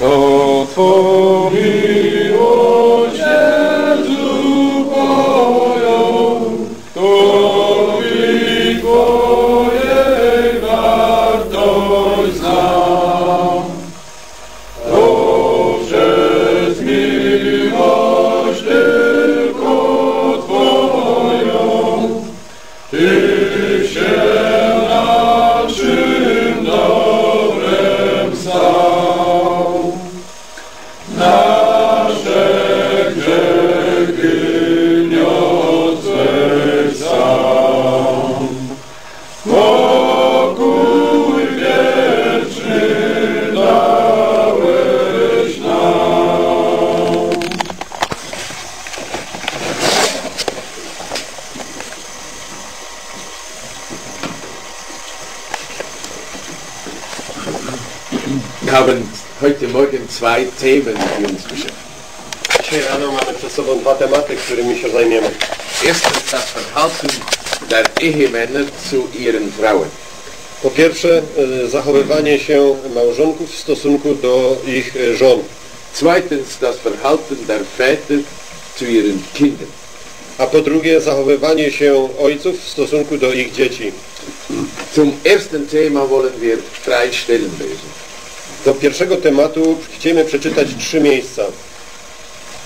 To zwei Themen, die uns beschäftigen. Dzisiaj rano mamy przed sobą dwa tematy, którymi się zajmiemy. Erstens das Verhalten der Ehemänner zu ihren Frauen. Po pierwsze, e, zachowywanie się małżonków w stosunku do ich e, żon. Zweitens das Verhalten der Väter zu ihren Kindern. A po drugie, zachowywanie się ojców w stosunku do ich dzieci. Zum ersten Thema wollen wir drei Stellen lesen. Do pierwszego tematu chcemy przeczytać trzy miejsca.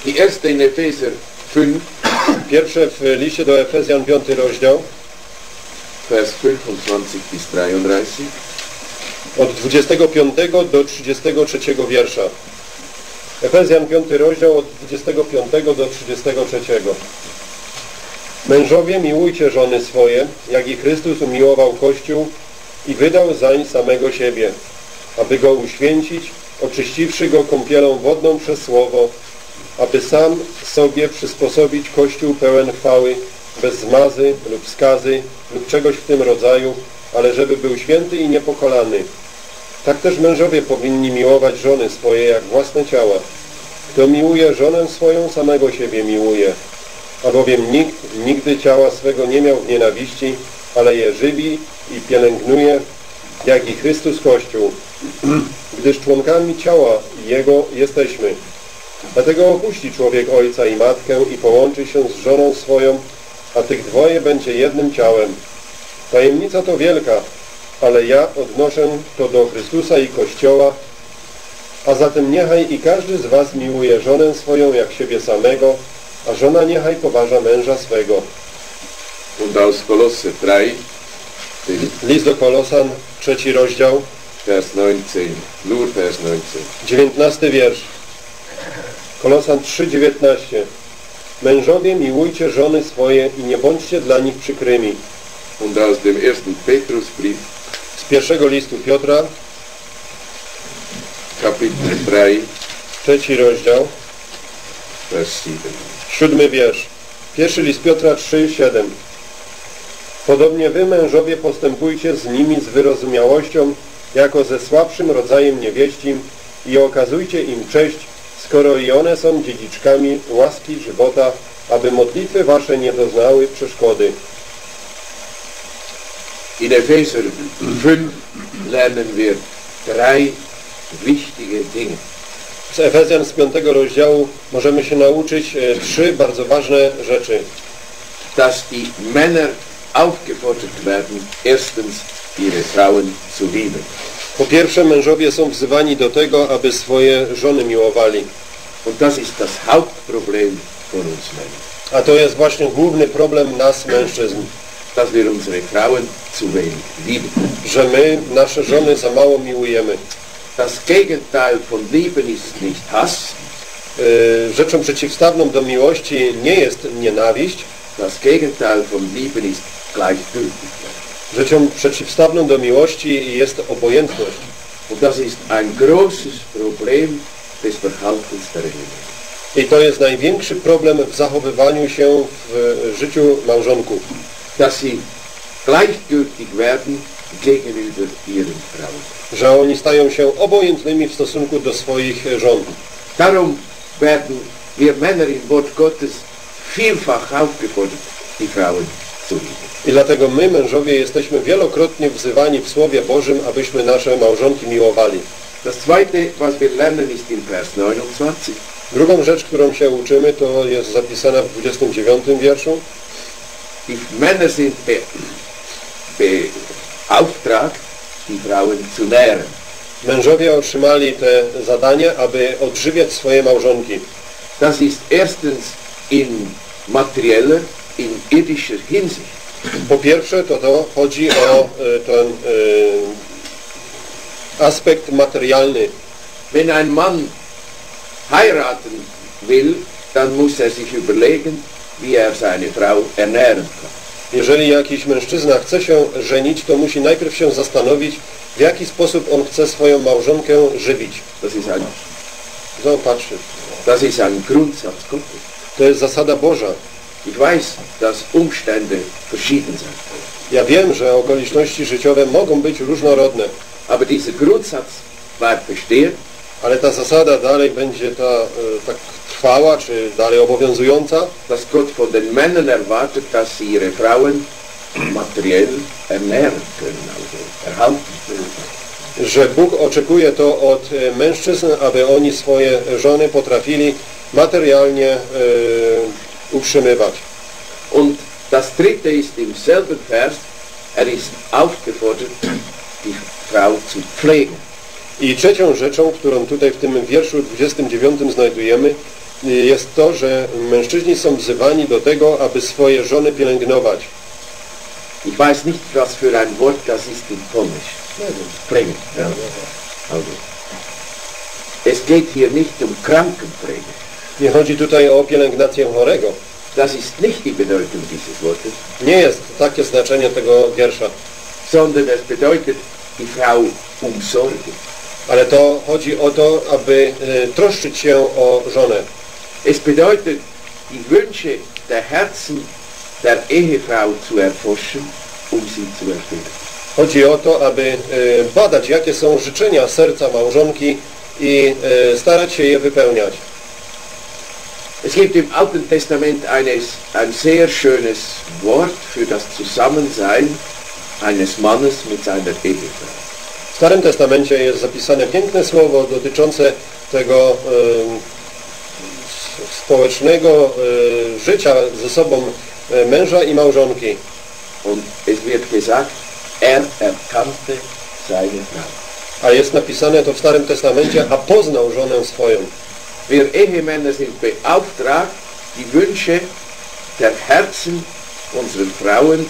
Die erste in Epheser 5, Pierwsze w liście do Efezjan 5 rozdział, Vers 25 bis 33. od 25 do 33 wiersza. Efezjan 5 rozdział od 25 do 33. Mężowie, miłujcie żony swoje, jak i Chrystus umiłował Kościół i wydał zań samego siebie, aby go uświęcić, oczyściwszy go kąpielą wodną przez Słowo, aby sam sobie przysposobić Kościół pełen chwały, bez zmazy lub skazy lub czegoś w tym rodzaju, ale żeby był święty i niepokolany. Tak też mężowie powinni miłować żony swoje jak własne ciała. Kto miłuje żonę swoją, samego siebie miłuje. Albowiem nikt nigdy ciała swego nie miał w nienawiści, ale je żywi i pielęgnuje, jak i Chrystus Kościół, gdyż członkami ciała Jego jesteśmy. Dlatego opuści człowiek ojca i matkę i połączy się z żoną swoją, a tych dwoje będzie jednym ciałem. Tajemnica to wielka, ale ja odnoszę to do Chrystusa i Kościoła, a zatem niechaj i każdy z was miłuje żonę swoją jak siebie samego, a żona niechaj poważa męża swego. Aus Kolosse 3, den List do Kolosan, trzeci rozdział, Vers 19, nur Vers 19. 19 wiersz. Kolosan 3,19 Mężowie, miłujcie żony swoje i nie bądźcie dla nich przykrymi. Und aus dem ersten Petrusbrief, Z pierwszego listu Piotra, Kapitel 3, trzeci rozdział, Vers 7. siódmy wiersz. Pierwszy list Piotra 3,7 Podobnie wy, mężowie, postępujcie z nimi z wyrozumiałością, jako ze słabszym rodzajem niewieścim i okazujcie im cześć, skoro i one są dziedziczkami łaski żywota, aby modlitwy wasze nie doznały przeszkody. In Epheser 5 lernen wir drei wichtige Dinge. Z Efezjan z 5 rozdziału możemy się nauczyć e, trzy bardzo ważne rzeczy. Dass die Männer aufgefordert werden, erstens ihre Frauen zu lieben. Po pierwsze, mężowie są wzywani do tego, aby swoje żony miłowali. Und das ist das Hauptproblem von uns Männern. A to jest właśnie główny problem nas, mężczyzn. Dass wir unsere Frauen zu wenig lieben. że my nasze żony za mało miłujemy. Das Gegenteil von Lieben ist nicht Hass, Yy, Rzeczą przeciwstawną do miłości nie jest nienawiść, das Gegenteil von Lieben ist. Rzeczą przeciwstawną do miłości jest obojętność. Und das ist ein großes Problem des Verhaltens der Ehe. I to jest największy problem w zachowywaniu się w życiu małżonków. Dass sie gleichgültig werden gegenüber ihren Frauen. Że oni stają się obojętnymi w stosunku do swoich żon. Darum werden wir Männer im Wort Gottes vielfach aufgefordert, die Frauen zu lieben. I dlatego my, mężowie, jesteśmy wielokrotnie wzywani w Słowie Bożym, abyśmy nasze małżonki miłowali. Das zweite, was wir lernen, ist in Vers 29. Drugą rzecz, którą się uczymy, to jest zapisana w 29 wierszu. Die Männer sind be, beauftragt, die Frauen zu nähren. Mężowie otrzymali te zadanie, aby odżywiać swoje małżonki. Das ist erstens in materieller, in irdischer Hinsicht. Po pierwsze, to to chodzi o e, ten e, aspekt materialny. Wenn ein Mann heiraten will, dann muss er sich überlegen, wie er seine Frau ernähren kann. Jeżeli jakiś mężczyzna chce się żenić, to musi najpierw się zastanowić, w jaki sposób on chce swoją małżonkę żywić. Das ist ein, Zobaczcie, das ist ein Grundsatz Gottes. to jest zasada Boża. Ich weiß, dass Umstände verschieden sind. Ja wiem, że okoliczności życiowe mogą być różnorodne, Aber dieser Grundsatz bleibt bestehen ale ta zasada dalej będzie ta e, tak trwała, czy dalej obowiązująca, dass Gott von den Männern erwartet, dass sie ihre Frauen materiell ernähren können, also erhalten können. że Bóg oczekuje to od e, mężczyzn, aby oni swoje żony potrafili materialnie e, utrzymywać. Und das dritte ist im selben Vers, er ist aufgefordert, die Frau zu pflegen. I trzecią rzeczą, którą tutaj w tym wierszu 29 znajdujemy, jest to, że mężczyźni są wzywani do tego, aby swoje żony pielęgnować. Ich weiß nicht, was für ein Wort das ist in Polnisch. Pflegen. Ja. Also, es geht hier nicht um Krankenpflege. Nie chodzi tutaj o pielęgnację chorego. Das ist nicht die Bedeutung dieses Wortes, Nie jest takie znaczenie tego wiersza, sondern es bedeutet die Frau umsorgen. ale to chodzi o to, aby y, troszczyć się o żonę. Es bedeutet, die Wünsche der Herzen der Ehefrau zu erforschen, um sie zu erfüllen. Chodzi o to, aby y, badać, jakie są życzenia serca małżonki i y, starać się je wypełniać. Es gibt im Alten Testament eines, ein sehr schönes Wort für das Zusammensein eines Mannes mit seiner Ehefrau. W Starym Testamencie jest zapisane piękne słowo dotyczące tego s- społecznego y, życia ze sobą męża i małżonki. Und es wird gesagt, er erkannte seine Frau. A jest napisane to w Starym Testamencie, a poznał żonę swoją. Wir Ehemänner sind beauftragt, die Wünsche der Herzen unserer Frauen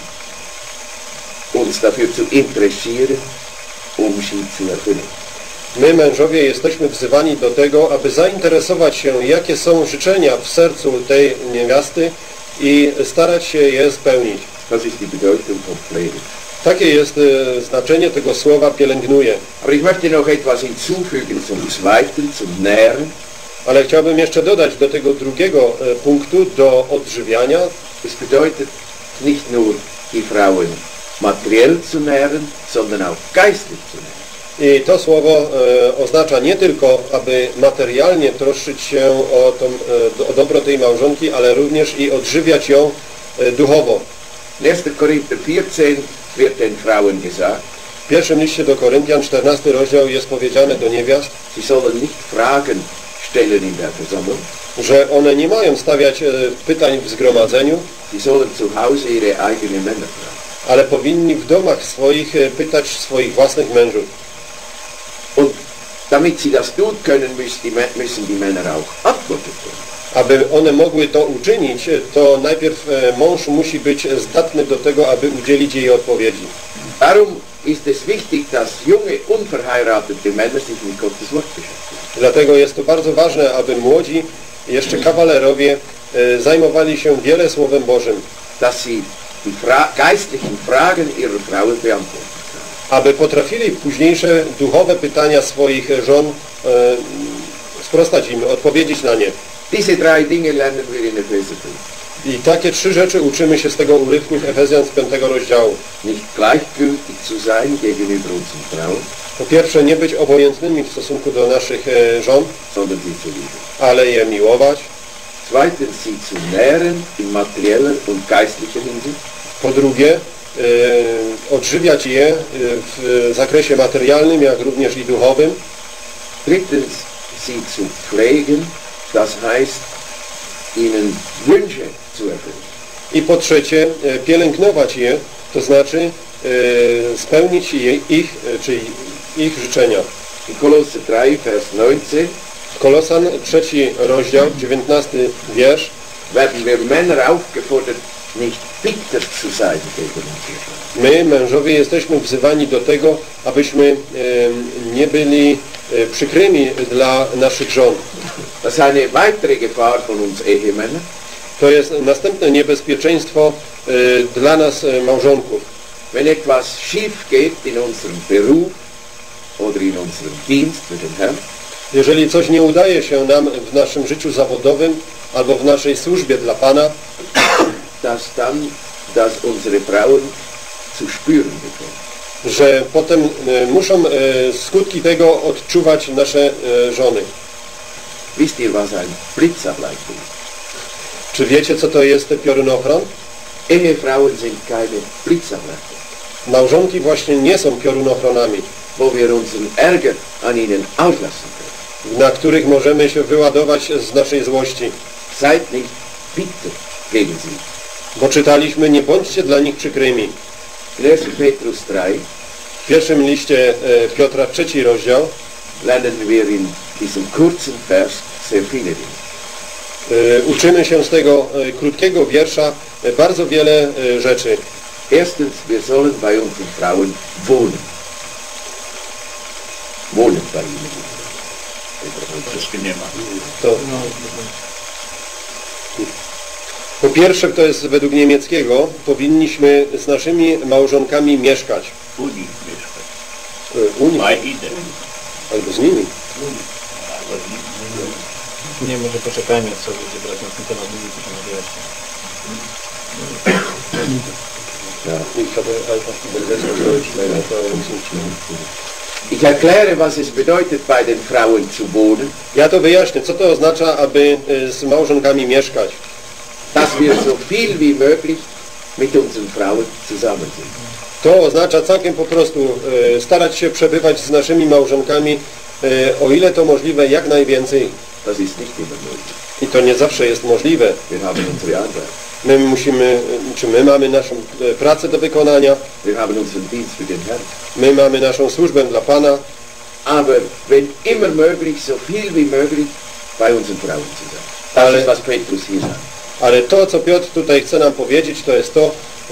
uns dafür zu interessieren, um sie zu erfüllen. My, mężowie, jesteśmy wzywani do tego, aby zainteresować się, jakie są życzenia w sercu tej niewiasty i starać się je spełnić. Das ist die Bedeutung von Pflege. Takie jest y, znaczenie tego słowa pielęgnuje. Aber ich möchte noch etwas hinzufügen zum zweiten, zum Nähren. Ale chciałbym jeszcze dodać do tego drugiego e, punktu, do odżywiania. Es bedeutet nicht nur die Frauen materiell zu nähren, sondern auch geistlich zu nähren. I to słowo e, oznacza nie tylko, aby materialnie troszczyć się o, tą, e, o dobro tej małżonki, ale również i odżywiać ją e, duchowo. In 1. Korinther 14 wird den Frauen gesagt, W pierwszym liście do Koryntian, 14 rozdział jest powiedziane do niewiast, sie sollen nicht Fragen że one nie mają stawiać e, pytań w zgromadzeniu, ale powinni w domach swoich e, pytać swoich własnych mężów. Aby one mogły to uczynić, e, to najpierw mąż musi być zdatny do tego, aby udzielić jej odpowiedzi. Darum ist es wichtig, dass junge, unverheiratete Männer sich mit Gottes Wort beschäftigen. Dlatego jest to bardzo ważne, aby młodzi, jeszcze kawalerowie, e, zajmowali się wiele Słowem Bożym, dass sie die Fra geistlichen Fragen ihrer Frauen beantworten. aby potrafili późniejsze duchowe pytania swoich żon e, sprostać im, odpowiedzieć na nie. Diese drei Dinge lernen wir in Epheser 5. I takie trzy rzeczy uczymy się z tego urywku w Efezjan z 5 rozdziału. Nicht gleichgültig zu sein gegenüber unseren Frauen, Po pierwsze, nie być obojętnymi w stosunku do naszych e, żon, ale je miłować. Zweitens, sie zu nähren in materieller und geistlicher Hinsicht. Po drugie, e, odżywiać je e, w zakresie materialnym, jak również i duchowym. Drittens, sie zu pflegen, das heißt, ihnen Wünsche zu erfüllen. I po trzecie, pielęgnować je, to znaczy spełnić je, ich, czyli ich życzenia. In Kolosse 3, Vers 19 Kolosan, trzeci rozdział, 19 wiersz. werden wir Männer aufgefordert, nicht bitter zu sein gegen Frau. My, mężowie, jesteśmy wzywani do tego, abyśmy e, nie byli e, przykrymi dla naszych żon. Das eine weitere Gefahr von uns Ehemännern. To jest następne niebezpieczeństwo e, dla nas, e, małżonków. Wenn etwas schief geht in unserem Beruf Dienst Herrn, Jeżeli coś nie udaje się nam w naszym życiu zawodowym albo w naszej służbie dla Pana, dass dann das unsere Frauen zu spüren bekommen. że potem e, muszą e, skutki tego odczuwać nasze e, żony. Wisst ihr, was ein Blitzableiter ist? Czy wiecie, co to jest piorunochron? Ehefrauen sind keine Blitzableiter, Małżonki właśnie nie są piorunochronami, wo wir unseren Ärger an ihnen auslassen können. na których możemy się wyładować z naszej złości. Seid nicht bitter gegen sie. Bo czytaliśmy, nie bądźcie dla nich przykrymi. In 1. Petrus 3 W pierwszym liście e, Piotra, trzeci rozdział, lernen wir in diesem kurzen Vers sehr viele Dinge. e, uczymy się z tego e, krótkiego wiersza bardzo wiele rzeczy. Erstens, wir sollen bei unseren Frauen wohnen. Wszystkie nie ma. To, po pierwsze, to jest według niemieckiego, powinniśmy z naszymi małżonkami mieszkać. U nich mieszkać. E, U nich, albo z nimi. Nie, może poczekajmy, co będzie brać na ten temat, będzie to wyjaśnić. Ich habe einfach Erfahrung sind Ich erkläre, was es bedeutet, bei den Frauen zu wohnen, Ja to wyjaśnię, co to oznacza, aby e, z małżonkami mieszkać. dass wir so viel wie möglich mit unseren Frauen zusammen sind. To oznacza całkiem po prostu e, starać się przebywać z naszymi małżonkami, e, o ile to możliwe, jak najwięcej. Das ist nicht immer möglich. I to nie zawsze jest możliwe. Wir haben unsere Arbeit. My musimy, czy my mamy naszą e, pracę do wykonania, my mamy naszą służbę dla Pana, Aber wenn immer möglich, so viel wie möglich bei unseren Frauen zu sein. Das Ale- ist, was Petrus hier sagt. ale to, co Piotr tutaj chce nam powiedzieć, to jest to,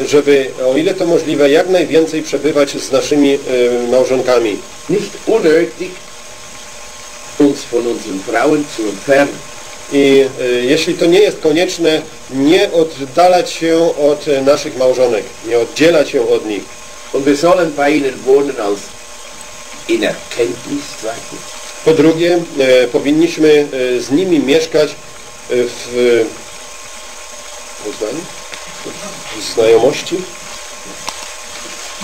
żeby, o ile to możliwe, jak najwięcej przebywać z naszymi e, małżonkami. Nicht unnötig, uns von unseren Frauen zu entfernen. I e, jeśli to nie jest konieczne, nie oddalać się od e, naszych małżonek, nie oddzielać się od nich. Und wir sollen bei ihnen wohnen als in Erkenntnis zweitens. Po drugie, e, powinniśmy e, z nimi mieszkać e, w w znajomości.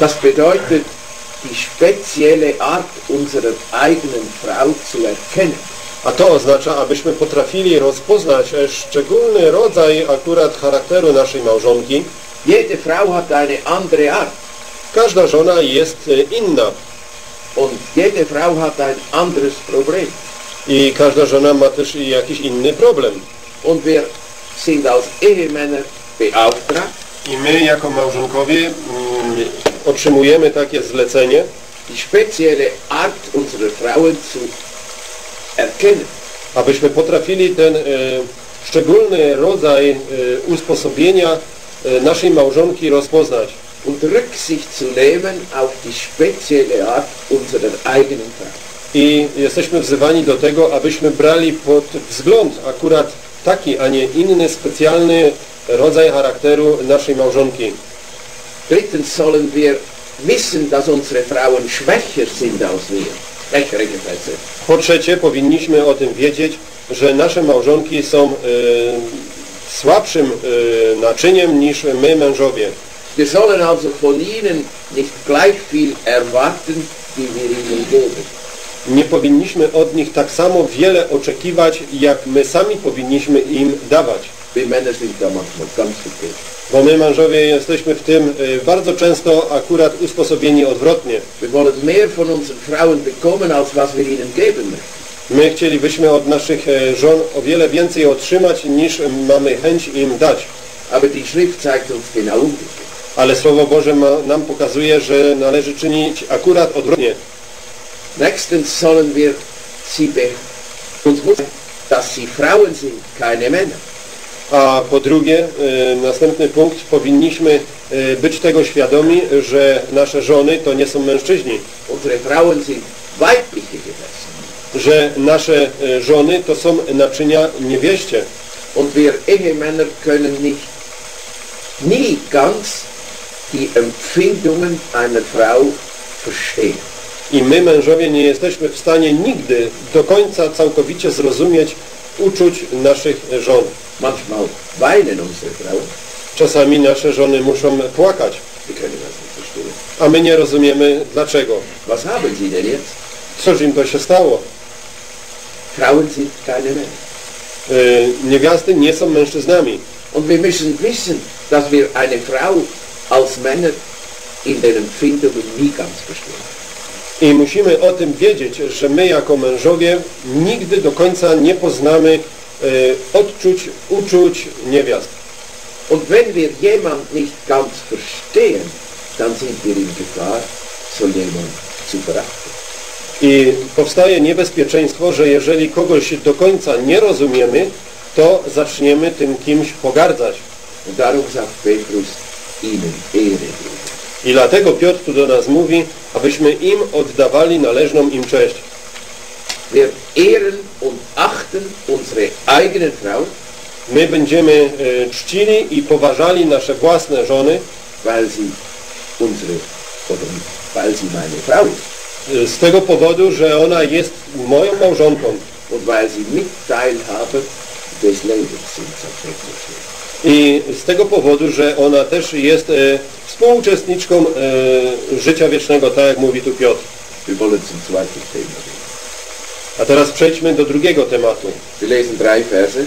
Das bedeutet, die spezielle Art unserer eigenen Frau zu erkennen. A to oznacza, abyśmy potrafili rozpoznać e, szczególny rodzaj akurat charakteru naszej małżonki. Jede Frau hat eine andere Art Każda żona jest e, inna und jede Frau hat ein anderes Problem. i każda żona ma też jakiś inny problem. Und wir sind als Ehemänner beauftragt, I my jako małżonkowie mm, otrzymujemy takie zlecenie, die spezielle Art unserer Frauen zu erkennen. abyśmy potrafili ten e, szczególny rodzaj e, usposobienia e, naszej małżonki rozpoznać und Rücksicht zu nehmen auf die spezielle Art unserer eigenen Frau. i jesteśmy wzywani do tego, abyśmy brali pod wzgląd akurat taki, a nie inny specjalny rodzaj charakteru naszej małżonki. Drittens sollen wir wissen, dass unsere Frauen schwächer sind als wir. Po trzecie, powinniśmy o tym wiedzieć, że nasze małżonki są e, słabszym e, naczyniem niż my mężowie. Wir sollen also von ihnen nicht gleich viel erwarten, wie wir ihnen geben. Nie powinniśmy od nich tak samo wiele oczekiwać, jak my sami powinniśmy im dawać. Wir Männer sind da manchmal ganz verkehrt. Bo my mężowie jesteśmy w tym e, bardzo często akurat usposobieni odwrotnie. Wir wollen mehr von unseren Frauen bekommen, als was wir ihnen geben möchten. My chcielibyśmy od naszych e, żon o wiele więcej otrzymać niż mamy chęć im dać. Aber die Schrift zeigt uns genau umgekehrt. Ale Słowo Boże ma, nam pokazuje, że należy czynić akurat odwrotnie. Nächstens sollen wir sie be dass sie Frauen sind, keine Männer. A po drugie, e, następny punkt, powinniśmy e, być tego świadomi, że nasze żony to nie są mężczyźni, że nasze e, żony to są naczynia niewieście. Und wir Ehemänner können nicht nie ganz die Empfindungen einer Frau verstehen. I my, mężowie, nie jesteśmy w stanie nigdy do końca całkowicie zrozumieć uczuć naszych żon. Manchmal weinen unsere Frauen. Czasami nasze żony muszą płakać, Wir können das nicht verstehen. a my nie rozumiemy dlaczego. Was haben sie denn jetzt? Cóż im to się stało? Frauen sind keine Männer. Yy, niewiasty nie są mężczyznami. Und wir müssen wissen, dass wir eine Frau als Männer in den Empfindungen nie ganz verstehen. I musimy o tym wiedzieć, że my jako mężowie nigdy do końca nie poznamy odczuć, uczuć niewiast. Und wenn wir jemand nicht ganz verstehen, dann sind wir in Gefahr, so jemand zu verachten. I powstaje niebezpieczeństwo, że jeżeli kogoś do końca nie rozumiemy, to zaczniemy tym kimś pogardzać. Darum sagt Petrus, ihnen. I dlatego Piotr tu do nas mówi, abyśmy im oddawali należną im cześć. Wir ehren und achten unsere eigenen Frauen, My będziemy e, czcili i poważali nasze własne żony weil sie unsere, oder weil sie meine Frau ist. e, z tego powodu, że ona jest moją małżonką Und weil sie Mitteilhaber des Lebens sind, sagt i z tego powodu, że ona też jest e, współuczestniczką e, życia wiecznego, tak jak mówi tu Piotr. Wir wollen zum zweiten Thema. A teraz przejdźmy do drugiego tematu. Wir lesen drei Verse.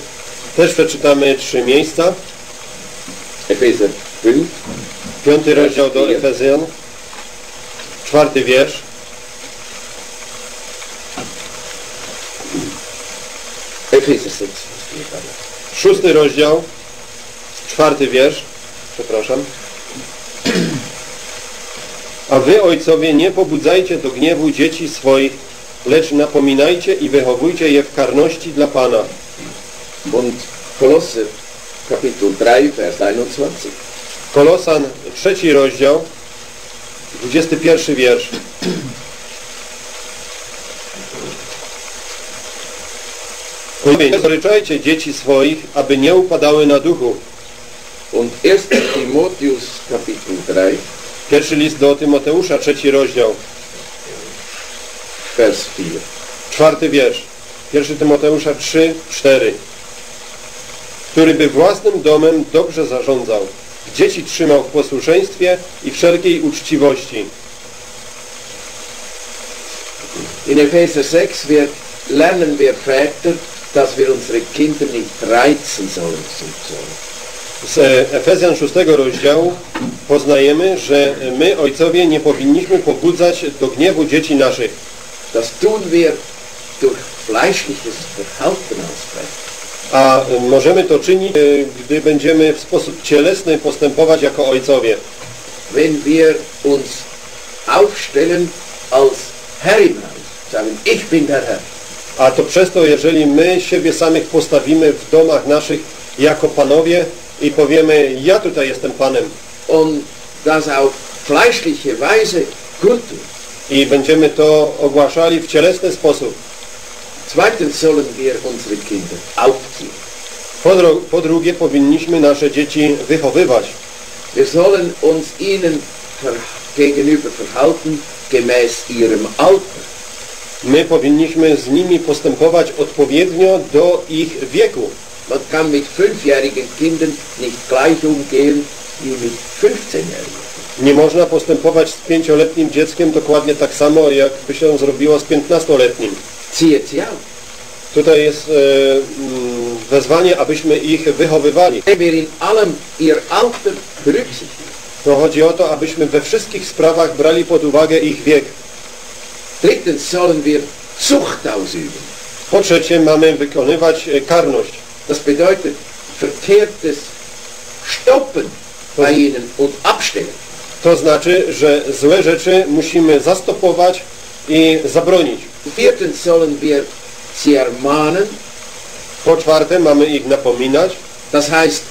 Też przeczytamy trzy miejsca. Epheser 5, Piąty rozdział do Efezjan, czwarty wiersz. Epheser 6, Vers 4. pardon. Szósty rozdział, czwarty wiersz, przepraszam. A wy, ojcowie, nie pobudzajcie do gniewu dzieci swoich, lecz napominajcie i wychowujcie je w karności dla Pana. Und Kolosser Kapitel 3, Vers 21. Kolosan, trzeci rozdział, 21 wiersz. Nie zoryczajcie dzieci swoich, aby nie upadały na duchu. Und 1. Timotheus Kapitel 3, Pierwszy list do Tymoteusza, trzeci rozdział, 4. czwarty wiersz. Pierwszy Tymoteusza 3, 4. Który by własnym domem dobrze zarządzał, dzieci trzymał w posłuszeństwie i wszelkiej uczciwości. In Epheser 6 wir lernen wir Väter, dass wir unsere Kinder nicht reizen sollen. Z e, Efezjan 6 rozdziału poznajemy, że my, ojcowie, nie powinniśmy pobudzać do gniewu dzieci naszych. Das tun wir durch fleischliches Verhalten aussprechen. A możemy to czynić, e, gdy będziemy w sposób cielesny postępować jako ojcowie. Wenn wir uns aufstellen als Herr im Haus, sagen, ich bin der Herr, A to przez to, jeżeli my siebie samych postawimy w domach naszych jako panowie i powiemy, ja tutaj jestem panem und das auf fleischliche Weise kundtun. I będziemy to ogłaszali w cielesny sposób. Zweitens sollen wir unsere Kinder aufziehen. Po, dro- po drugie, powinniśmy nasze dzieci wychowywać. Wir sollen uns ihnen ver gegenüber verhalten gemäß ihrem Alter. My powinniśmy z nimi postępować odpowiednio do ich wieku. Man kann mit fünfjährigen Kindern nicht gleich umgehen wie mit 15-Jährigen. Nie można postępować z pięcioletnim dzieckiem dokładnie tak samo, jak by się zrobiło z piętnastoletnim. Tutaj jest e, mm, wezwanie, abyśmy ich wychowywali. To chodzi o to, abyśmy we wszystkich sprawach brali pod uwagę ich wiek. Drittens sollen wir Zucht ausüben. Po trzecie mamy wykonywać e, karność. Das bedeutet verkehrtes Stoppen bei ihnen und abstellen. To znaczy, że złe rzeczy musimy zastopować i zabronić. Viertens sollen wir sie ermahnen, Po czwarte mamy ich napominać, das heißt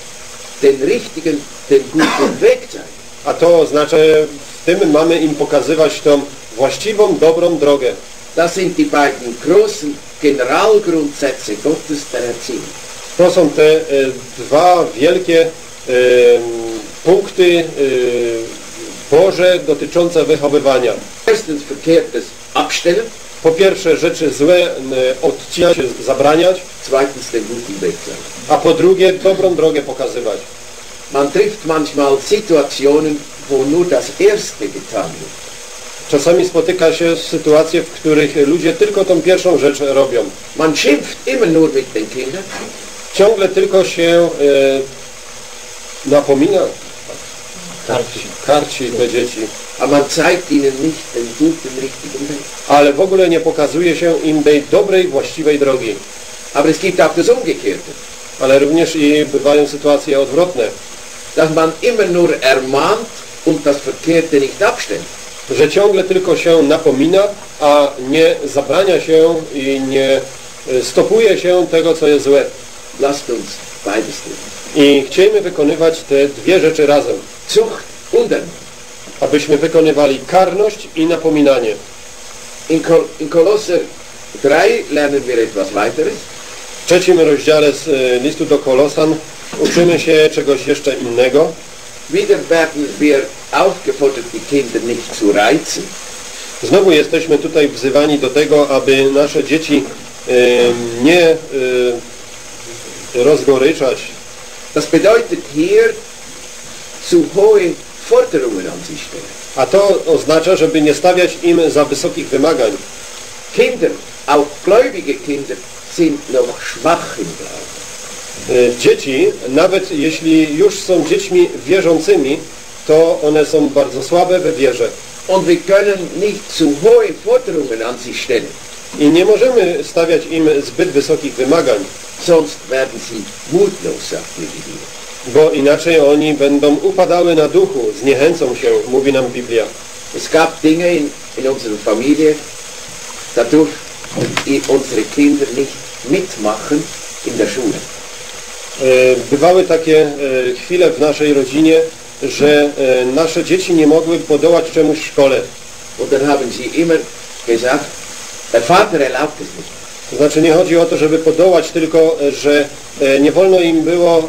den richtigen, den guten Weg zeigen. a to oznacza, w tym mamy im pokazywać tą właściwą, dobrą drogę. Das sind die beiden großen Generalgrundsätze Gottes der Erziehung. To są te e, dwa wielkie e, punkty e, Boże dotyczące wychowywania. Erstens verkehrtes Abstellen, Po pierwsze rzeczy złe odcinać, zabraniać, zweitens den guten Weg a po drugie dobrą drogę pokazywać. Man trifft manchmal Situationen, wo nur das Erste getan wird. Czasami spotyka się sytuacje, w których ludzie tylko tą pierwszą rzecz robią. Man schimpft immer nur mit den Kindern, Ciągle tylko się e, napomina, Karci. karci te dzieci, ale w ogóle nie pokazuje się im tej dobrej, właściwej drogi. Aber es gibt auch das Umgekehrte, Ale również i bywają sytuacje odwrotne, dass man immer nur ermahnt und das Verkehrte nicht abstellt. że ciągle tylko się napomina, a nie zabrania się i nie e, stopuje się tego, co jest złe. Lasst uns beides. I chcielibyśmy wykonywać te dwie rzeczy razem, Zucht und Ermahnung. abyśmy wykonywali karność i napominanie. In, Kol in Kolosser 3 lernen wir etwas weiteres. W trzecim rozdziale z e, listu do Kolosan uczymy się czegoś jeszcze innego. Wieder werden wir aufgefordert, die Kinder nicht zu reizen. Znowu jesteśmy tutaj wzywani do tego, aby nasze dzieci e, nie e, rozgoryczać, Das bedeutet hier, hohe Forderungen an sie stellen. a to oznacza, żeby nie stawiać im za wysokich wymagań. Kinder, auch gläubige Kinder, sind noch schwach im Glauben. E, Dzieci, nawet jeśli już są dziećmi wierzącymi, to one są bardzo słabe we wierze. Und wir können nicht zu hohe Forderungen an sie stellen, I nie możemy stawiać im zbyt wysokich wymagań, sonst werden sie mutlos, sagt mir die Bibel. Bo inaczej oni będą upadały na duchu, zniechęcą się, mówi nam Biblia. Es gab Dinge in, in unserer Familie, da durften i- unsere Kinder nicht mitmachen in der Schule. E, Bywały takie e, chwile w naszej rodzinie, że e, nasze dzieci nie mogły podołać czemuś w szkole. Und dann haben sie immer gesagt, der Vater erlaubt es nicht. To znaczy nie chodzi o to, żeby podołać, tylko e, że e, nie wolno im było e,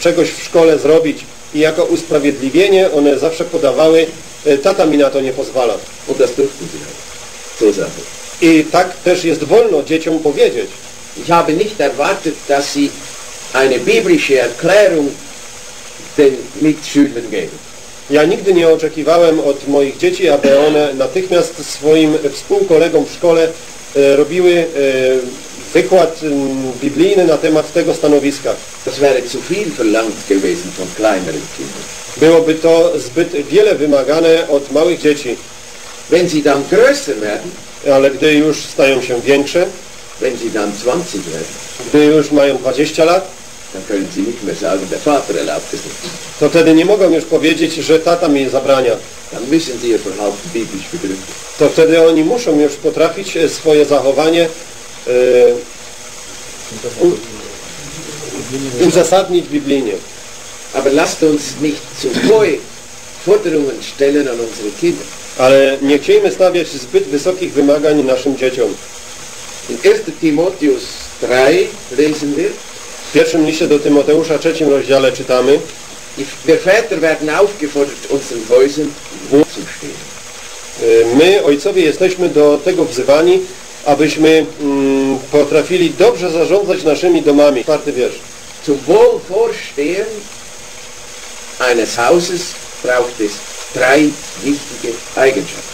czegoś w szkole zrobić i jako usprawiedliwienie one zawsze podawały, tata mi na to nie pozwala. I tak też jest wolno dzieciom powiedzieć. Ich habe nicht erwartet, dass sie eine biblische Erklärung den Mitschülern geben. Ja nigdy nie oczekiwałem od moich dzieci, aby one natychmiast swoim współkolegom w szkole robiły e, wykład biblijny na temat tego stanowiska. Byłoby to zbyt wiele wymagane od małych dzieci, Wenn sie dann größer werden, ale gdy już stają się większe, wenn sie dann 20 werden, gdy już mają 20 lat, der Vater erlaubt es nicht. to wtedy nie mogą już powiedzieć, że tata mi zabrania. Dann müssen sie ihr Verhalten biblisch begründen. To wtedy oni muszą już potrafić e, swoje zachowanie e, uzasadnić biblijnie. Aber lasst uns nicht zu hohe Forderungen stellen an unsere Kinder. Ale nie chcielibyśmy stawiać zbyt wysokich wymagań naszym dzieciom. In 1. Timotheus 3 lesen wir, W pierwszym liście do Tymoteusza, trzecim rozdziale czytamy wir Väter werden aufgefordert, unseren Häusern wohlzustehen. y, My, ojcowie, jesteśmy do tego wzywani, abyśmy mm, potrafili dobrze zarządzać naszymi domami. Czwarty wiersz. Zum Wohlvorstehen eines Hauses braucht es drei wichtige Eigenschaften.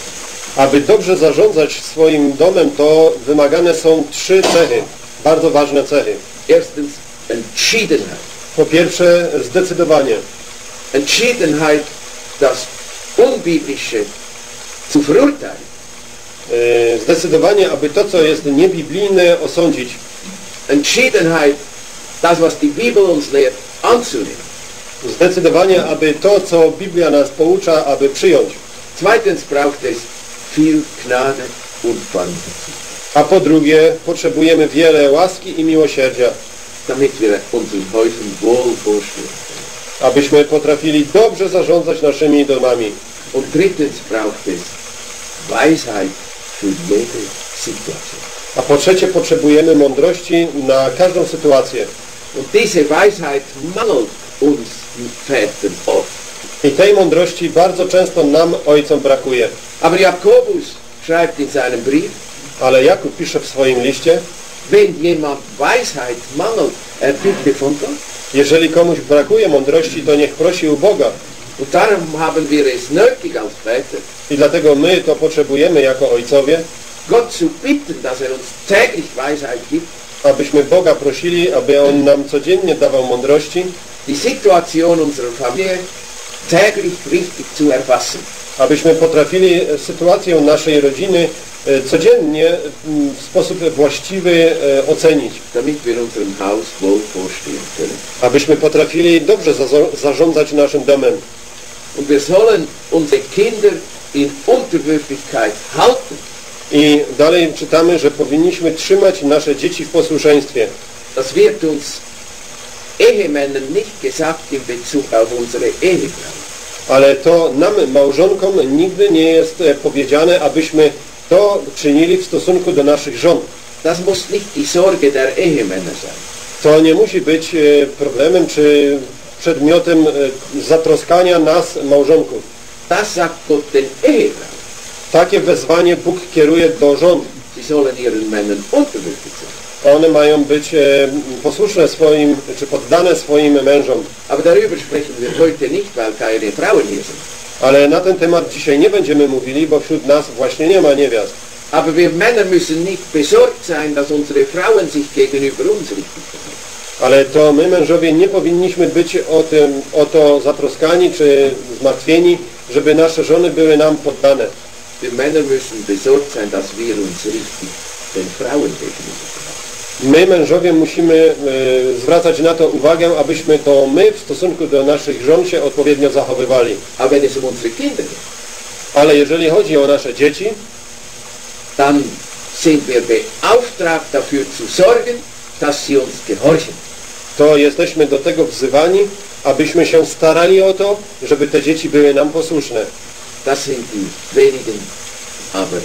Aby dobrze zarządzać swoim domem, to wymagane są trzy cechy, bardzo ważne cechy. Erstens. Po pierwsze, zdecydowanie. Entschiedenheit, das Unbiblische zu verurteilen. zdecydowanie, aby to, co jest niebiblijne, osądzić. Entschiedenheit, das, was die Bibel uns lehrt, anzunehmen. Zdecydowanie, aby to, co Biblia nas poucza, aby przyjąć. Zweitens braucht es viel Gnade und Barmherzigkeit, A po drugie, potrzebujemy wiele łaski i miłosierdzia, damit wir unseren Häusern wohl vorstehen. abyśmy potrafili dobrze zarządzać naszymi domami. Und drittens braucht es Weisheit für jede Situation. A po trzecie, potrzebujemy mądrości na każdą sytuację. Und diese Weisheit mangelt uns Vätern oft. I tej mądrości bardzo często nam, ojcom, brakuje. Aber Jakobus schreibt in seinem Brief, Ale Jakub pisze w swoim liście, wenn jemand Weisheit mangelt, er bitte von Gott. jeżeli komuś brakuje mądrości, to niech prosi u Boga. Und darum haben wir es nötig als Väter, I dlatego my to potrzebujemy jako ojcowie, Gott zu bitten, dass er uns täglich Weisheit gibt, abyśmy Boga prosili, aby On nam codziennie dawał mądrości, die Situation unserer Familie täglich richtig zu erfassen. Abyśmy potrafili sytuację naszej rodziny e, codziennie w sposób właściwy e, ocenić, abyśmy potrafili dobrze zarządzać naszym domem. I dalej czytamy, że powinniśmy trzymać nasze dzieci w posłuszeństwie. Das wird uns Ehemännern nicht gesagt in Bezug auf unsere Ehefrau. Ale to nam, małżonkom, nigdy nie jest e, powiedziane, abyśmy to czynili w stosunku do naszych żon. Das muss nicht die Sorge der Ehemänner sein. To nie musi być e, problemem czy przedmiotem e, zatroskania nas, małżonków. Das sagt Gott den Ehefrauen. Takie wezwanie Bóg kieruje do żon. Sie sollen ihren Männern unterwürfig sein. One mają być e, posłuszne swoim, czy poddane swoim mężom. Aber darüber sprechen wir heute nicht, weil keine Frauen hier sind. Ale na ten temat dzisiaj nie będziemy mówili, bo wśród nas właśnie nie ma niewiast. Aber wir Männer müssen nicht besorgt sein, dass unsere Frauen sich gegenüber uns verhalten. Ale to my mężowie nie powinniśmy być o, tym, o to zatroskani czy zmartwieni, żeby nasze żony były nam poddane. Wir Männer müssen besorgt sein, dass wir uns richtig den Frauen gegenüber. My mężowie musimy e, zwracać na to uwagę, abyśmy to my w stosunku do naszych żon się odpowiednio zachowywali. Ale jeżeli chodzi o nasze dzieci, dann sind wir beauftragt dafür zu sorgen, dass sie uns gehorchen. to jesteśmy do tego wzywani, abyśmy się starali o to, żeby te dzieci były nam posłuszne. Das sind die wenigen, aber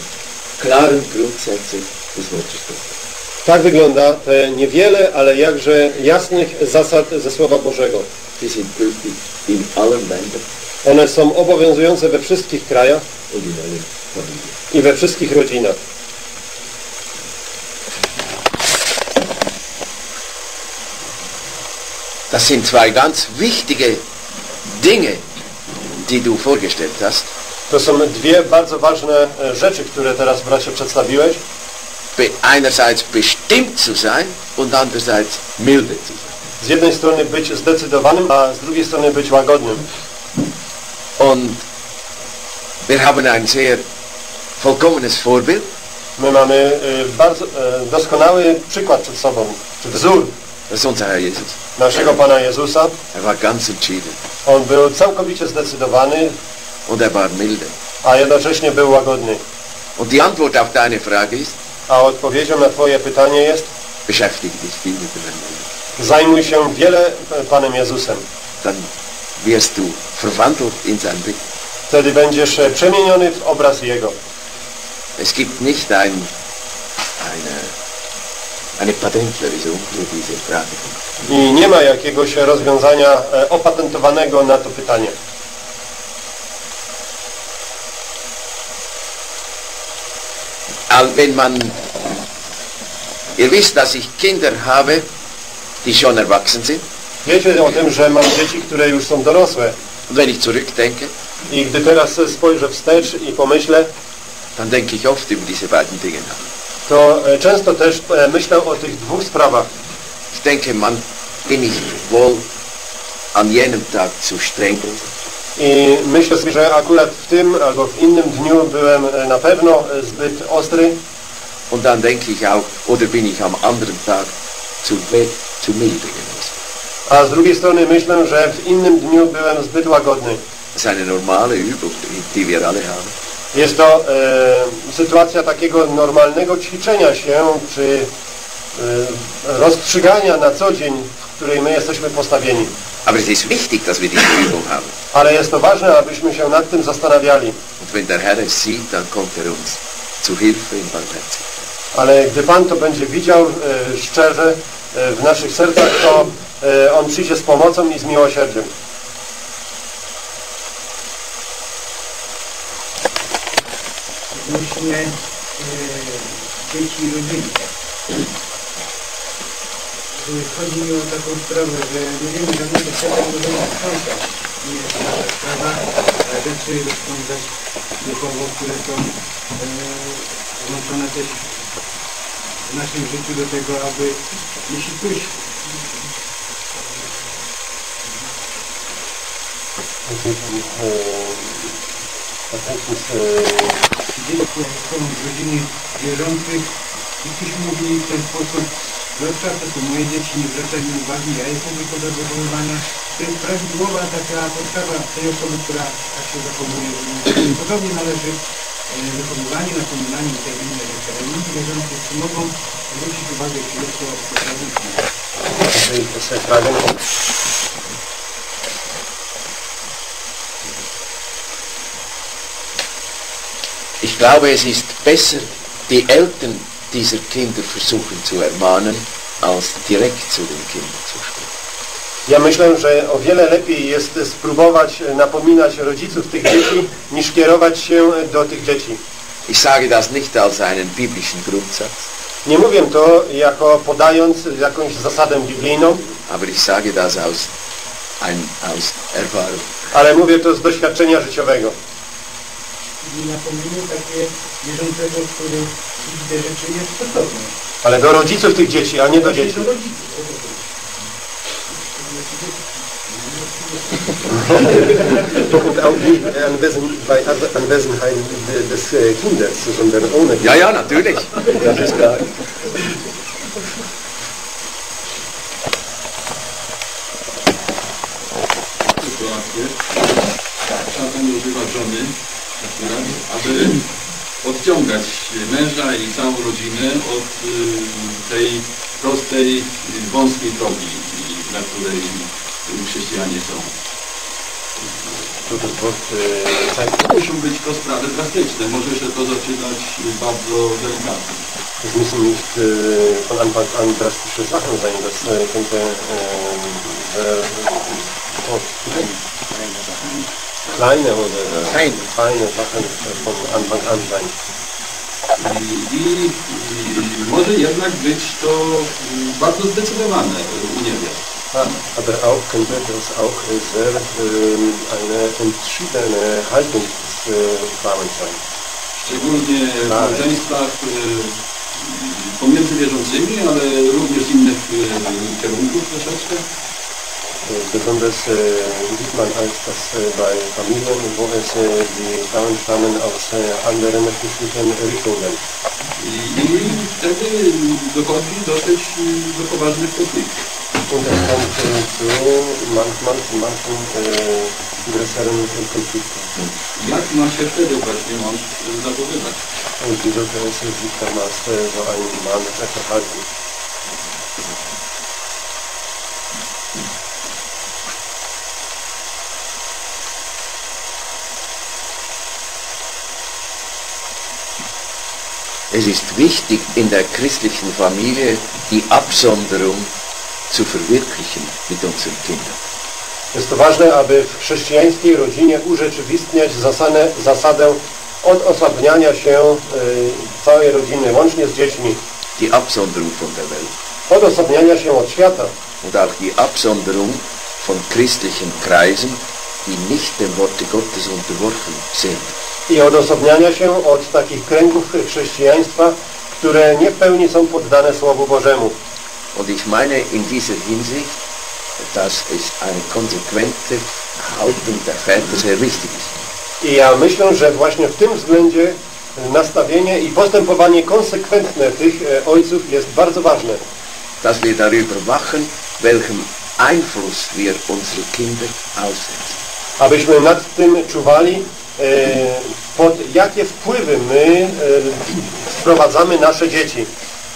klaren Grundsätze des Wortes. Tak wygląda te niewiele, ale jakże jasnych zasad ze Słowa Bożego. One są obowiązujące we wszystkich krajach i we wszystkich rodzinach. Das sind zwei ganz wichtige Dinge, die du vorgestellt hast. To są dwie bardzo ważne e, rzeczy, które teraz bracie przedstawiłeś. Einerseits bestimmt zu sein und andererseits milde zu sein. Z jednej strony być zdecydowanym, a z drugiej strony być łagodnym. Und wir haben ein sehr vollkommenes Vorbild. My mamy e, bardzo e, doskonały przykład przed sobą, czy wzór Das unser Herr Jesus. naszego Pana Jezusa. Er war ganz entschieden On był całkowicie zdecydowany, und er war milde. a jednocześnie był łagodny. Und die Antwort auf deine Frage ist, A odpowiedzią na Twoje pytanie jest beschäftige dich viel mit dem zajmuj się wiele e, Panem Jezusem. Dann wirst du verwandelt in sein Bild. Wtedy będziesz e, przemieniony w obraz Jego. Es gibt nicht ein, eine, eine Patentlösung für diese Frage. I nie ma jakiegoś rozwiązania e, opatentowanego na to pytanie. All- Wenn man, ihr wisst, dass ich Kinder habe, die schon erwachsen sind. Wiecie o tym, że mam dzieci, które już są dorosłe. Und wenn ich zurückdenke, I gdy teraz spojrzę wstecz i pomyślę, dann denke ich oft über diese beiden Dinge nach. to e, często też e, myślę o tych dwóch sprawach. Ich denke, man bin ich wohl an jenem Tag zu streng. I myślę sobie, że akurat w tym albo w innym dniu byłem e, na pewno e, zbyt ostry. Und dann denke ich auch, oder bin ich am anderen Tag zu, zu milde gewesen. A z drugiej strony myślę, że w innym dniu byłem zbyt łagodny. Das ist eine normale Übung, die wir alle haben. Jest to e, sytuacja takiego normalnego ćwiczenia się, czy e, rozstrzygania na co dzień, w której my jesteśmy postawieni. Aber es ist wichtig, dass wir diese Übung haben. Ale jest to ważne, abyśmy się nad tym zastanawiali. Und wenn der Herr es sieht, dann kommt er uns zu Hilfe in Barmherzigkeit. Ale gdy Pan to będzie widział e, szczerze e, w naszych sercach, to e, On przyjdzie z pomocą i z miłosierdziem. odnośnie e, dzieci i rodziny. Chodzi mi o taką sprawę, że nie wiemy żadnego celu do sprzątać. Nie jest nasza sprawa rzeczy rozsądzać duchowo, które są e, włączone też w naszym życiu do tego, aby jeśli ktoś dzieci są z rodziny wierzących. I ktoś mówi w ten sposób Zwłaszcza to są moje dzieci, nie zwracaj mi uwagi, ja jestem tylko do wychowywania. To jest prawidłowa taka postawa tej osoby, która tak się zachowuje. Podobnie należy e, wychowywanie, napominanie i te inne rzeczy. Ale ludzie wierzący czy mogą zwrócić uwagę, czy jest to tradycja. Ich glaube, es ist besser, die Eltern dieser Kinder versuchen zu ermahnen, als direkt zu den Kindern zu sprechen. Ja myślę, że o wiele lepiej jest spróbować e, napominać rodziców tych dzieci, niż kierować się do tych dzieci. Ich sage das nicht als einen biblischen Grundsatz, Nie mówię to jako podając jakąś zasadę biblijną, aber ich sage das aus, ein, aus Erfahrung. ale mówię to z doświadczenia życiowego. I napomnienie takie wierzącego, który widzi te rzeczy niestosowne. Ale do rodziców tych dzieci, a nie do dzieci. Do rodziców. Ja, ja, natürlich. Das ist klar. sytuację. Czasem używa żony, aby odciągać męża i całą rodzinę od y, tej prostej, y, wąskiej drogi, y, na której chrześcijanie są. To das äh, Muszą być to sprawy drastyczne, może się to zaczynać y, bardzo delikatnie. es müssen nicht äh, von Anfang an drastische Sachen sein, das äh, könnte äh, sehr, oh, kleine oder äh, Feine. Sachen von Anfang an sein. I, i, i może jednak być to bardzo zdecydowane uniewierz. Ah, aber auch könnte das auch sehr ähm, eine entschiedene Haltung des äh, Frauen sein. Szczególnie w małżeństwach pomiędzy wierzącymi, ale również innych kierunków troszeczkę. Besonders äh, sieht man als das äh, bei Familien, wo es äh, die Frauen stammen aus anderen christlichen Richtungen. I, I wtedy dochodzi dosyć y, do poważnych konfliktów. Und es kommt zu manchmal manchen größeren äh, Konflikten. Jak ma się wtedy właśnie mąż zachowywać? Und wie sollte sich damals so ein Mann verhalten? Es ist wichtig, in der christlichen Familie die Absonderung zu verwirklichen mit unseren Kindern. Jest to ważne, aby w chrześcijańskiej rodzinie urzeczywistniać zasadę, zasadę odosobniania się y, całej rodziny, łącznie z dziećmi. Die Absonderung von der Welt Odosobniania się od świata und auch die Absonderung von christlichen Kreisen, die nicht dem Worte Gottes unterworfen sind. I odosobniania się od takich kręgów chrześcijaństwa, które nie w pełni są poddane Słowu Bożemu. Und ich meine in dieser Hinsicht, dass es eine konsequente Haltung der Väter sehr wichtig ist. I ja myślę, że właśnie w tym względzie nastawienie i postępowanie konsekwentne tych e, ojców jest bardzo ważne. Dass wir darüber wachen, welchem Einfluss wir unsere Kinder aussetzen. Abyśmy nad tym czuwali, pod jakie wpływy my e, wprowadzamy nasze dzieci.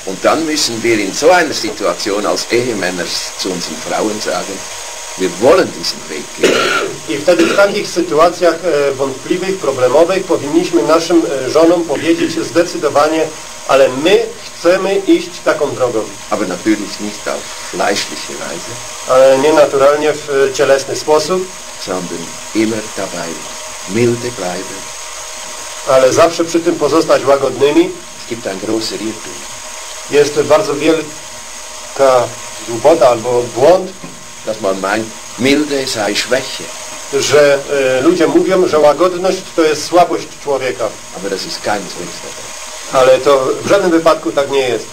Und dann müssen wir in so einer Situation als Ehemänner zu unseren Frauen sagen, wir wollen diesen Weg gehen. I wtedy w takich sytuacjach e, wątpliwych, problemowych powinniśmy naszym e, żonom powiedzieć zdecydowanie, ale my chcemy iść taką drogą, Aber natürlich nicht auf fleischliche Weise, ale nie naturalnie w e, cielesny sposób, sondern immer dabei milde bleiben. ale zawsze przy tym pozostać łagodnymi. Es gibt ein großer Irrtum. Jest bardzo wielka głupota albo błąd, dass man meint, Milde sei Schwäche. że e, ludzie mówią, że łagodność to jest słabość człowieka, Aber das ist keineswegs der Fall. ale to w żadnym wypadku tak nie jest.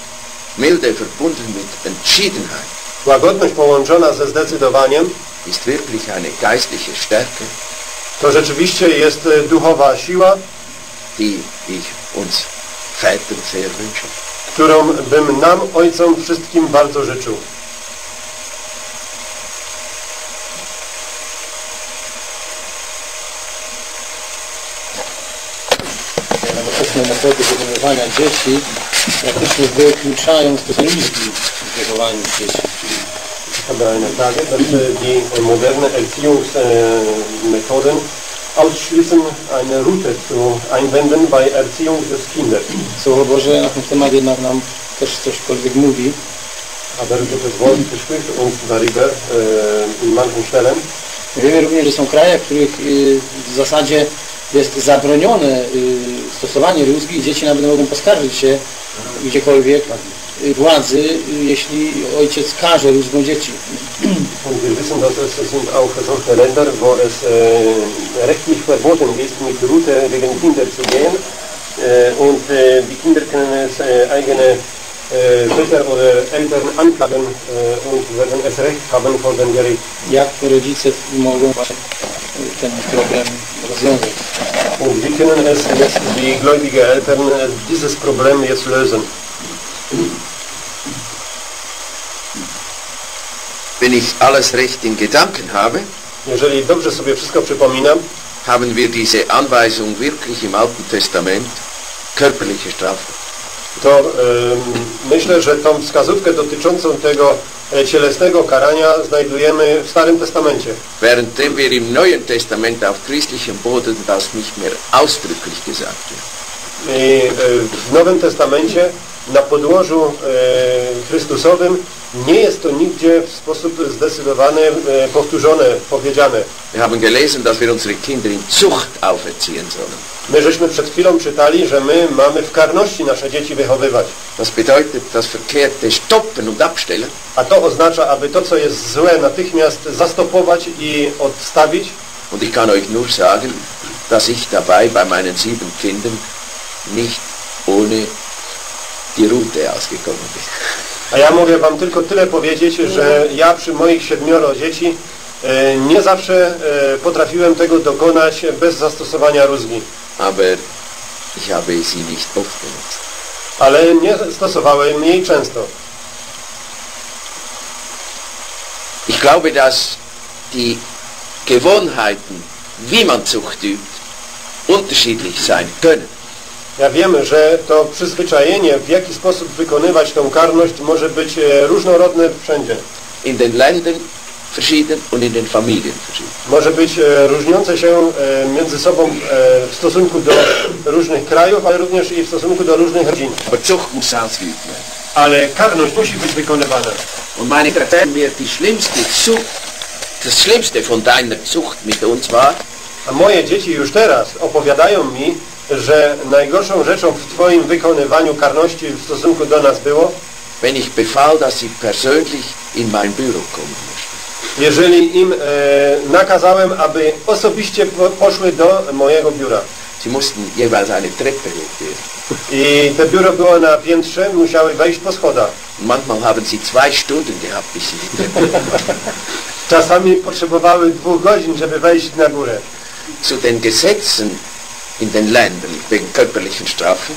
Milde verbunden mit Entschiedenheit Łagodność połączona ze zdecydowaniem ist wirklich eine geistliche Stärke, to rzeczywiście jest e, duchowa siła, die ich uns Vätern sehr wünsche. którą bym nam, ojcom, wszystkim bardzo życzył. Nowoczesne metody wychowywania dzieci praktycznie wykluczają stosunki w wychowaniu dzieci. Eine Frage, dass die moderne Erziehungsmethoden ausschließen, eine Route zu einwenden bei Erziehung des Kindes. Słowo Boże na ten temat jednak nam też cośkolwiek mówi. Aber Gottes Wort spricht uns darüber in manchen Stellen. Wiemy również, że są kraje, w których y, w zasadzie jest zabronione y, stosowanie rózgi i dzieci nawet mogą poskarżyć się gdziekolwiek władzy, jeśli ojciec każe rózgą dzieci. Und wir wissen, dass es sind auch solche Länder, wo es äh, rechtlich verboten ist, mit Route gegen Kinder zu gehen. Äh, und äh, die Kinder können es äh, eigene Väter oder Eltern anklagen und werden es Recht haben vor dem Gericht. Jak rodzice mogą ten problem rozwiązać. Und wie können es jetzt die gläubige Eltern dieses Problem jetzt lösen? Wenn ich alles recht in Gedanken habe, Jeżeli dobrze sobie wszystko przypominam, haben wir diese Anweisung wirklich im Alten Testament, körperliche Strafe. to em, myślę, że tą wskazówkę dotyczącą tego e, cielesnego karania znajdujemy w Starym Testamencie. Währenddem wir im Neuen Testament auf christlichem Boden das nicht mehr ausdrücklich gesagt wird. I e, w Nowym Testamencie na podłożu e, Chrystusowym nie jest to nigdzie w sposób zdecydowany e, powtórzone, powiedziane. Wir haben gelesen, dass wir unsere Kinder in Zucht auferziehen sollen. My żeśmy przed chwilą czytali, że my mamy w karności nasze dzieci wychowywać. Das bedeutet, das Verkehrte stoppen und abstellen A to oznacza, aby to, co jest złe, natychmiast zastopować i odstawić. Und ich kann euch nur sagen, dass ich dabei bei meinen sieben Kindern nicht ohne die Route ausgekommen bin. A ja mogę Wam tylko tyle powiedzieć, że ja przy moich siedmioro dzieci e, nie zawsze e, potrafiłem tego dokonać bez zastosowania rózgi. Aber ich habe sie nicht oft benutzt. Ale nie stosowałem jej często. Ich glaube, dass die Gewohnheiten, wie man Zucht übt, unterschiedlich sein können. Ja wiem, że to przyzwyczajenie, w jaki sposób wykonywać tą karność może być e, różnorodne wszędzie. In den Ländern verschieden und in den Familien verschieden. Może być e, różniące się e, między sobą w stosunku do różnych krajów, ale również i w stosunku do różnych rodzin. Aber muss ausgeübt werden. Ale karność musi być wykonywana. Und meine erzählen mir die schlimmste Zucht, das Schlimmste von deiner Zucht mit uns war, A moje dzieci już teraz opowiadają mi, że najgorszą rzeczą w Twoim wykonywaniu karności w stosunku do nas było, wenn ich befahl, dass sie persönlich in mein Büro kommen mussten. jeżeli im e, nakazałem, aby osobiście po, poszły do mojego biura. Sie mussten jeweils eine Treppe hochgehen. I te biuro było na piętrze, musiały wejść po schodach. Manchmal haben sie zwei Stunden gehabt, bis sie die Treppe czasami potrzebowały dwóch godzin, żeby wejść na górę. Zu den Gesetzen in den Ländern wegen körperlichen Strafen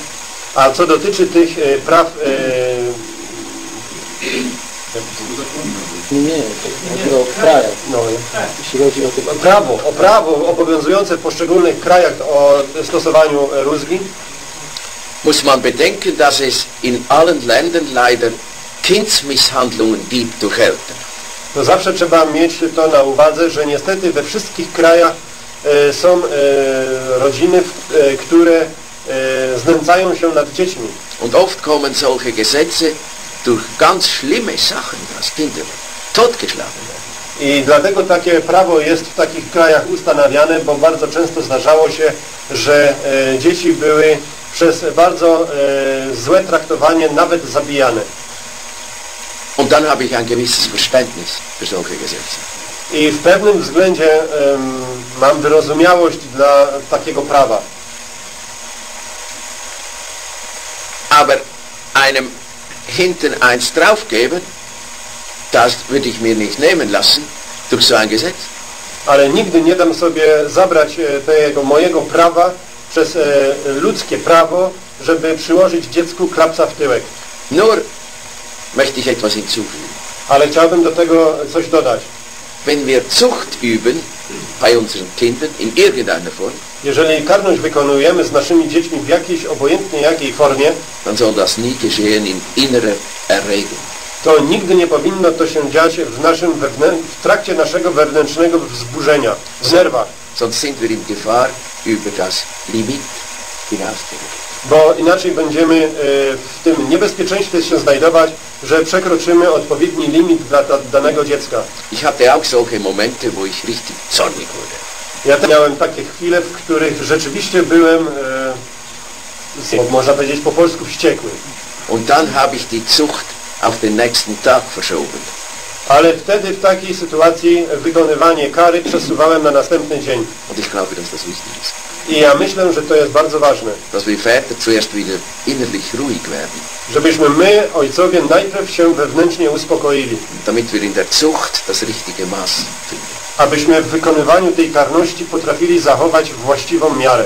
A co dotyczy tych e, praw e, Nie, nie, o krajach. no, Jeśli chodzi o te prawo, o prawo obowiązujące w poszczególnych krajach o stosowaniu rózgi, muss man bedenken, dass es in allen Ländern leider Kindsmisshandlungen gibt durch Eltern. to zawsze trzeba mieć to na uwadze, że niestety we wszystkich krajach są e, rodziny, e, które e, znęcają się nad dziećmi. Und oft kommen solche Gesetze durch ganz schlimme Sachen, dass Kinder totgeschlagen werden. I dlatego takie prawo jest w takich krajach ustanawiane, bo bardzo często zdarzało się, że e, dzieci były przez bardzo e, złe traktowanie nawet zabijane. Und dann habe ich ein gewisses Verständnis für solche Gesetze. I w pewnym względzie mam wyrozumiałość dla takiego prawa. Aber einem hinten eins draufgeben, das würde ich mir nicht nehmen lassen durch so ein Gesetz. Ale nigdy nie dam sobie zabrać e, tego mojego prawa przez e, ludzkie prawo, żeby przyłożyć dziecku klapsa w tyłek. Nur möchte ich etwas hinzufügen. Ale chciałbym do tego coś dodać. Wenn wir Zucht üben bei unseren Kindern in irgendeiner Form, Jeżeli karność wykonujemy z naszymi dziećmi w jakiejś obojętnie jakiej formie, dann soll das nie geschehen in innerer Erregung. to nigdy nie powinno to się dziać w, naszym wewnę- w trakcie naszego wewnętrznego wzburzenia, w nerwach, Sonst sind wir in Gefahr, über das Limit hinauszugehen. Bo inaczej będziemy e, w tym niebezpieczeństwie się znajdować, że przekroczymy odpowiedni limit dla da- danego dziecka. Ich hatte auch solche Momente, wo ich richtig zornig wurde. Ja miałem takie chwile, w których rzeczywiście byłem, e, można powiedzieć po polsku, wściekły. Und dann habe ich die Zucht auf den nächsten Tag verschoben. Ale wtedy w takiej sytuacji wykonywanie kary przesuwałem na następny dzień. Und ich glaube, dass das wichtig ist. I ja myślę, że to jest bardzo ważne. Dass wir Väter zuerst wieder innerlich ruhig werden, Żebyśmy my, ojcowie, najpierw się wewnętrznie uspokoili. damit wir in der Zucht das richtige Maß finden. Abyśmy w wykonywaniu tej karności potrafili zachować właściwą miarę.